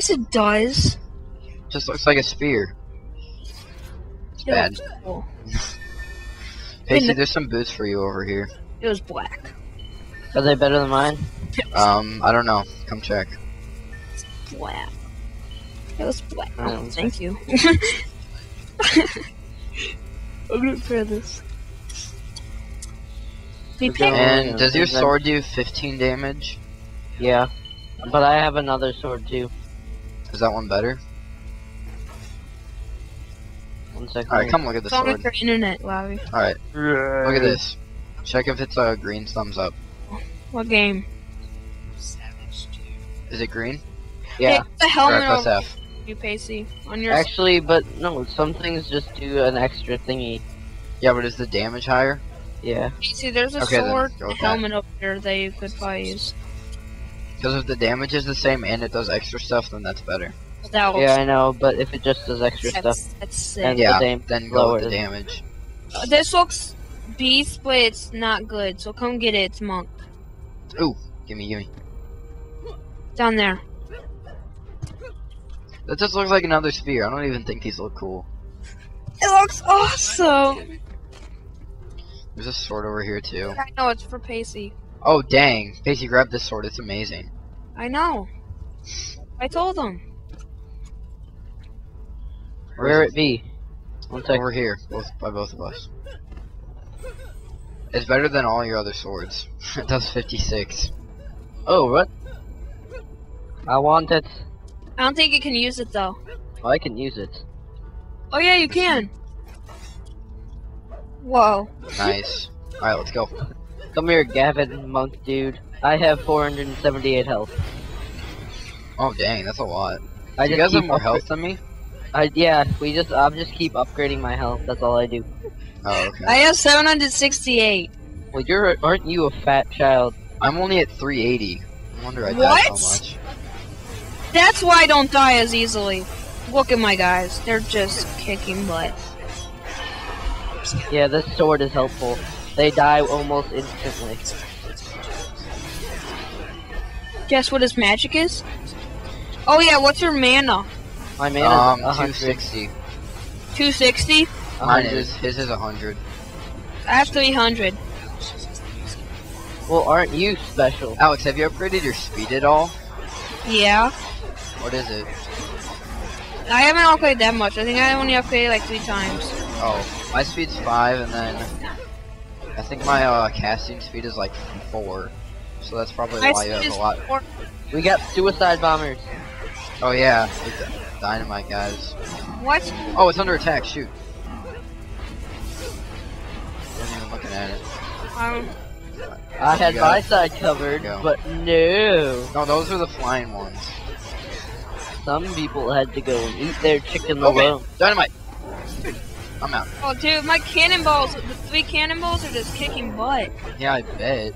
Yes, it does. Just looks like a spear. It's It bad. looks cool. Pacey, there's some boots for you over here. It was black. Are they better than mine? Um, I don't know. Come check. It's black. It was black. Oh, don't thank you. I'm gonna pair this. Be Okay. picked. And does your sword do 15 damage? Yeah. But I have another sword too. Is that one better? One second. Alright, come look at the It's on sword. your internet, Larry. Alright, look at this. Check if it's a green thumbs up. What game? Is it green? Yeah. Hey, put the helmet Alright, F. you, Pacey. On your. Actually, but no, some things just do an extra thingy. Yeah, but is the damage higher? Yeah. See, there's a Okay, sword go and with that. helmet up there that you could probably use. Because if the damage is the same and it does extra stuff, then that's better. That Yeah, I know, but if it just does extra stuff, that's, that's and Yeah, the same Then go lower with the damage. Uh, This looks beast, but it's not good. So come get it. It's monk Ooh, Gimme, gimme. down there. That just looks like another spear. I don't even think these look cool. It looks awesome. There's a sword over here too. I know it's for Pacey. Oh dang! Pacey, grab this sword. It's amazing. I know. I told him. where it be? One second. Over here, both by both of us. It's better than all your other swords. it does 56. Oh, what? I want it. I don't think you can use it though. Oh, I can use it. Oh yeah, you can. Whoa. Nice. Alright, let's go. Come here, Gavin, monk dude. I have 478 health. Oh dang, that's a lot. I you just guys have more health than me? I, yeah, we just I just keep upgrading my health. That's all I do. Oh, okay. I have 768. Well, you're aren't you a fat child? I'm only at 380. No wonder I died What? so much. That's why I don't die as easily. Look at my guys. They're just kicking butt. Yeah, this sword is helpful. They die almost instantly. Guess what his magic is? Oh yeah, what's your mana? My mana Um, is 260. 260? Mine is. His is 100. I have 300. Well, aren't you special? Alex, have you upgraded your speed at all? Yeah. What is it? I haven't upgraded that much. I think I only upgraded like three times. Oh, my speed's 5, and then I think my uh, casting speed is like 4. So that's probably My why you have a lot. four. We got suicide bombers. Oh, yeah. with Dynamite guys. What? Oh, it's under attack. Shoot. Wasn't even looking at it. Um, I had my it. side covered, but no. No, those are the flying ones. Some people had to go and eat their chicken Oh, man. alone. Dynamite! I'm out. oh dude, my cannonballs, the three cannonballs are just kicking butt. Yeah, I bet.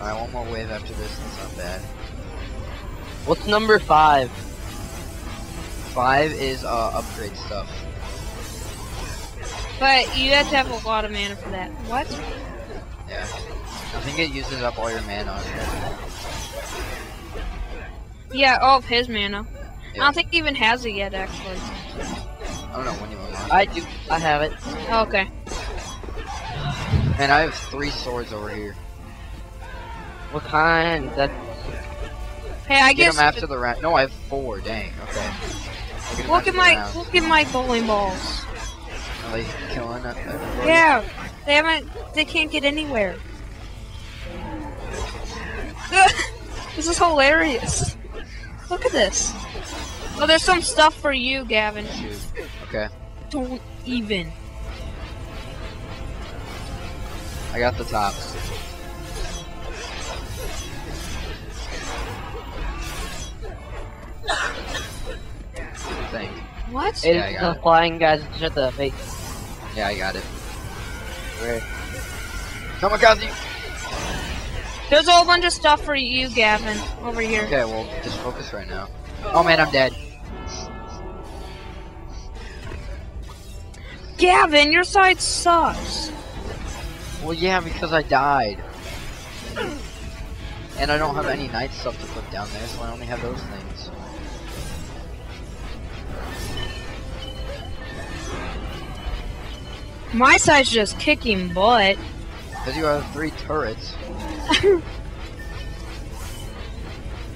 Alright, one more wave after this. That's not bad. What's number five? Five is uh, upgrade stuff. But you have to have a lot of mana for that. What? Yeah. I think it uses up all your mana. Yeah, all of his mana. I don't think he even has it yet, actually. I don't know when you unlock. I do. I have it. Oh, okay. And I have three swords over here. What kind? That Hey, I Get guess. them after the round. No, I have four. Dang. Okay. I'll get 'em Look at my round. look at my bowling balls. Are they killing it? everybody? Yeah, they haven't. They can't get anywhere. this is hilarious. Look at this. Oh, there's some stuff for you, Gavin. Shoot. Okay. Don't even. I got the top. Thing. What? it Yeah, I is got the it. flying guys. Shut the face. Yeah, I got it. Where? Kamikaze! There's a whole bunch of stuff for you, Gavin, over here. Okay, well, just focus right now. Oh man, I'm dead. Gavin, your side sucks. Well, yeah, because I died. And I don't have any knight stuff to put down there, so I only have those things. My side's just kicking butt. Because you have three turrets.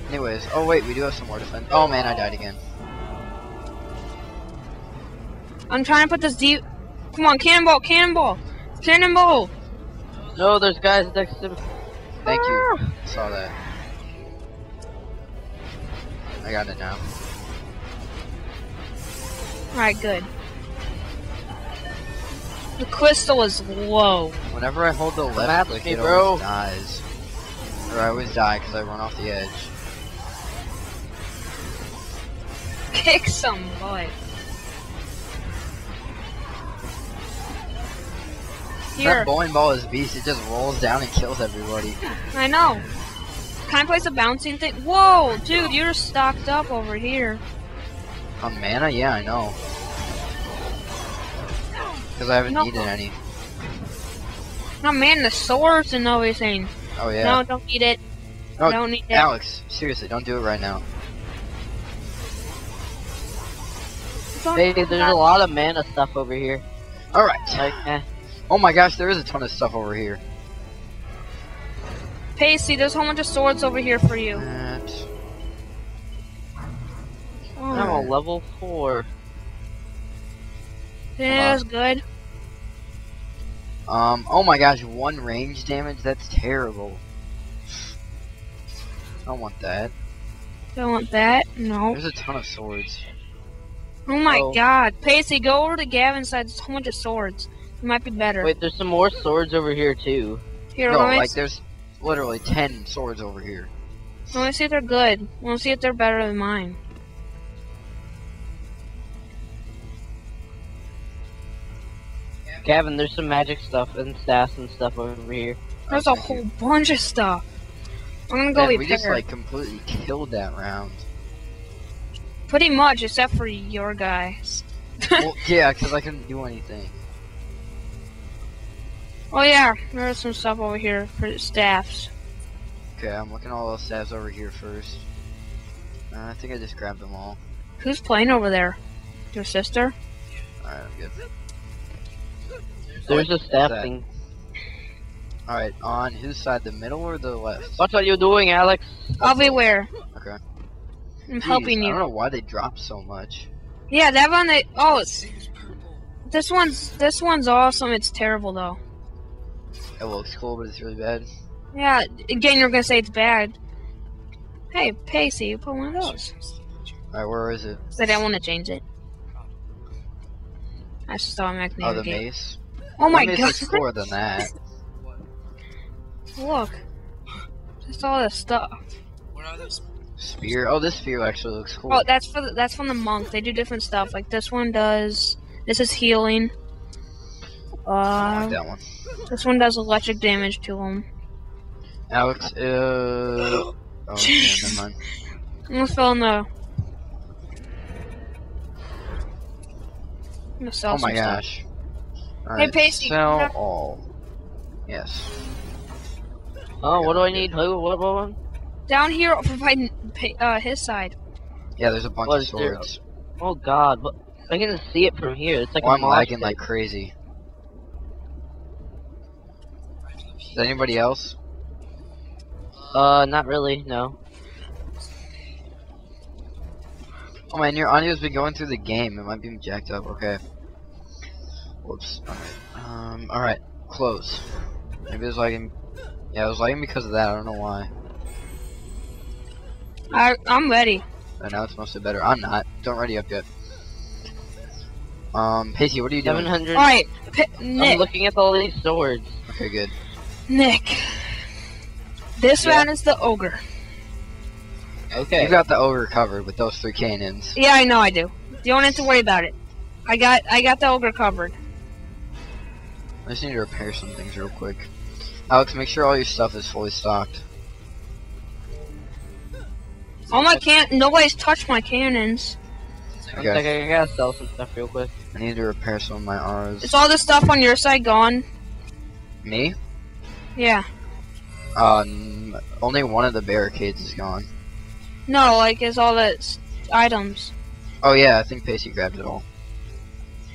Anyways, oh wait, we do have some more defense. Oh man, I died again. I'm trying to put this deep. Come on, cannonball, cannonball, cannonball. No, there's guys next to. me. Thank you. Ah. I Saw that. I got it now. Alright, good. The crystal is low. Whenever I hold the Come left at click, me, it bro. always dies. Or I always die because I run off the edge. Kick some butt. Here, That bowling ball is beast. It just rolls down and kills everybody. I know. Can I place a bouncing thing? Whoa, dude, you're stocked up over here. On mana? Yeah, I know. Because I haven't No. needed any. No, man, the swords and everything. Oh yeah. No, don't need it. Oh, don't need it. Alex, seriously, don't do it right now. Hey, there's a lot of mana stuff over here. Alright. Like, eh. Oh my gosh, there is a ton of stuff over here. Pacey, there's a whole bunch of swords over here for you. That- I'm a level four. Yeah, that's good. Um, oh my gosh, one range damage? That's terrible. I don't want that. Don't want that. No. There's a ton of swords. Oh my Oh. god. Pacey, go over to Gavin's side. There's a whole bunch of swords. It might be better. Wait, there's some more swords over here too. Here, no, like there's literally 10 swords over here. let me see if they're good. Let me see if they're better than mine. Gavin, there's some magic stuff and stats and stuff over here. There's a whole you. bunch of stuff. I'm gonna go Man, we just like completely killed that round. Pretty much, except for your guys. well, yeah, because I couldn't do anything. Oh yeah, there's some stuff over here for staffs. Okay, I'm looking at all those stabs over here first. Uh, I think I just grabbed them all. Who's playing over there? Your sister? Alright, I'm good. There's a staff thing. Alright, on whose side, the middle or the left? What are you doing, Alex? I'll be where? Okay. I'm Jeez, helping you. I don't know why they dropped so much. Yeah, that one. They, oh, it's, this one's this one's awesome. It's terrible though. It looks cool, but it's really bad. Yeah, again, you're gonna say it's bad. Hey, Pacey, you put one of those. Alright, where is it? Said I want to change it. I just I'm Oh, the game. mace? Oh my mace god! looks cooler than that. Look, just all this stuff. What are those? Spear? Oh, this spear actually looks cool. Oh, that's for the, that's from the monk. They do different stuff. Like this one does. This is healing. I like Uh, that one. this one does electric damage to him. Alex, uh... Oh, yeah, never mind. I'm gonna fill in the. I'm gonna sell Oh my some stuff. gosh. Alright, Pacey, sell no. all. Yes. Oh, what do I need? Who? What? What? what? Down here, provide uh, his side. Yeah, there's a bunch What of is there? swords. Oh God! What? I can see it from here. It's like Oh, a I'm mosh lagging pit. like crazy. Is anybody else? Uh, not really. No. Oh man, your audio's been going through the game. It might be jacked up. Okay. Whoops. Alright. Um. All right. Close. Maybe it was lagging. Yeah, it was lagging because of that. I don't know why. I I'm ready. And now it's mostly better. I'm not. Don't ready up yet. Um, Pacey, what are you doing? hundred. All right. I'm looking at all these swords. Okay, good. Nick. This Yeah. round is the ogre. Okay. You got the ogre covered with those three cannons. Yeah, I know I do. You don't have to worry about it. I got I got the ogre covered. I just need to repair some things real quick. Alex, make sure all your stuff is fully stocked. All my can nobody's touched my cannons. One Okay. second, I gotta sell some stuff real quick. I need to repair some of my R's. Is all the stuff on your side gone? Me? Yeah. Um, only one of the barricades is gone. No, like it's all the items. Oh yeah, I think Pacey grabbed it all.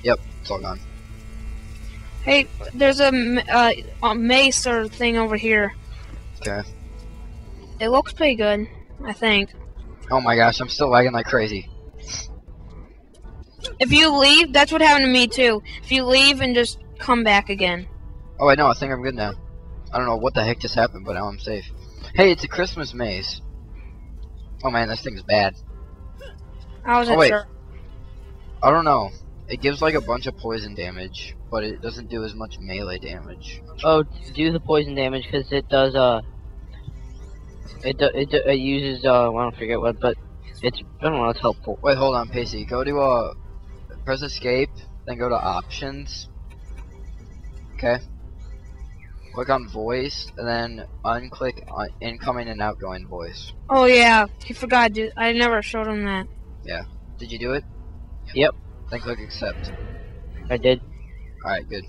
Yep, it's all gone. Hey, there's a, uh, a mace or thing over here. Okay. It looks pretty good, I think. Oh my gosh, I'm still lagging like crazy. If you leave, that's what happened to me too. If you leave and just come back again. Oh wait, no, I think I'm good now. I don't know what the heck just happened, but now I'm safe. Hey, it's a Christmas maze. Oh man, this thing's bad. I wasn't Oh, wait. sure. I don't know. It gives like a bunch of poison damage, but it doesn't do as much melee damage. Oh, do the poison damage because it does. Uh, it do, it, do, it uses. Uh, I don't forget what, but it's. I don't know. It's helpful. Wait, hold on, Pacey. Go to uh, press escape, then go to options. Okay. Click on voice, and then unclick on incoming and outgoing voice. Oh yeah, he forgot. Dude. I never showed him that. Yeah. Did you do it? Yep. Then click accept. I did. Alright, good.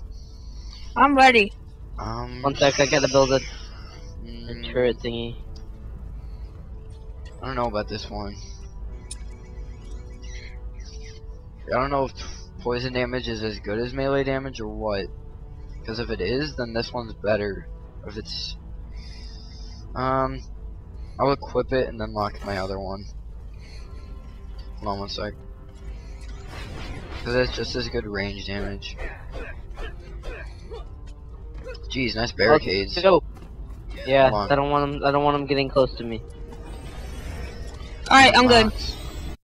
I'm ready. Um. One sec. I gotta build a, a mm, turret thingy. I don't know about this one. I don't know if poison damage is as good as melee damage or what. Because if it is, then this one's better. If it's... Um... I'll equip it and then lock my other one. Hold on one sec. Because it's just as good range damage. Jeez, nice barricades. Let's go. Yeah, Hold. I don't want them. I don't want them getting close to me. All right, I'm good. Unlocked.